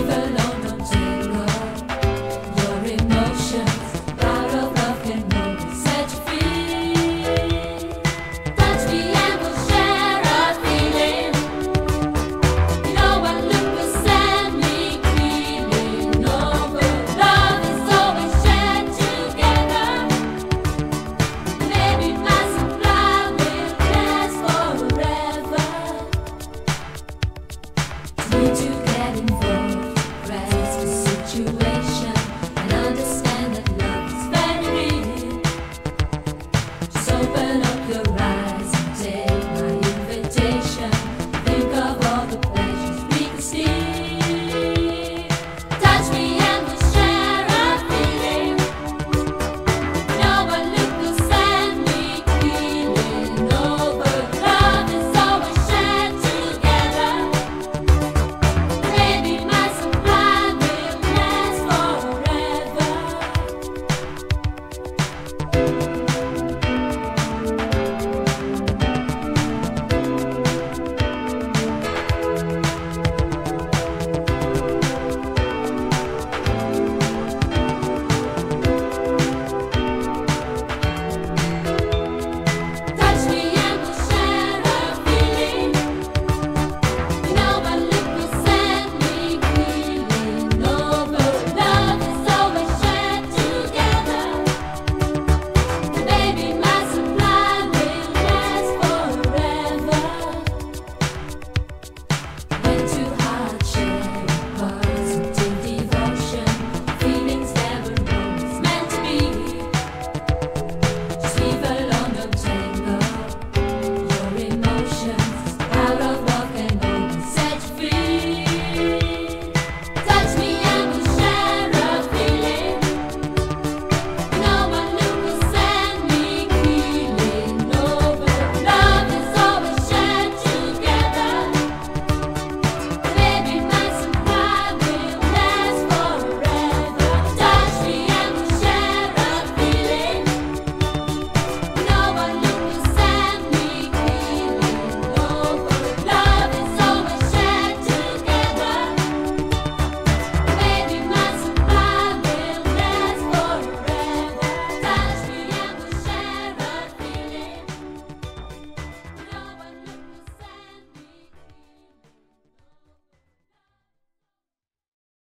even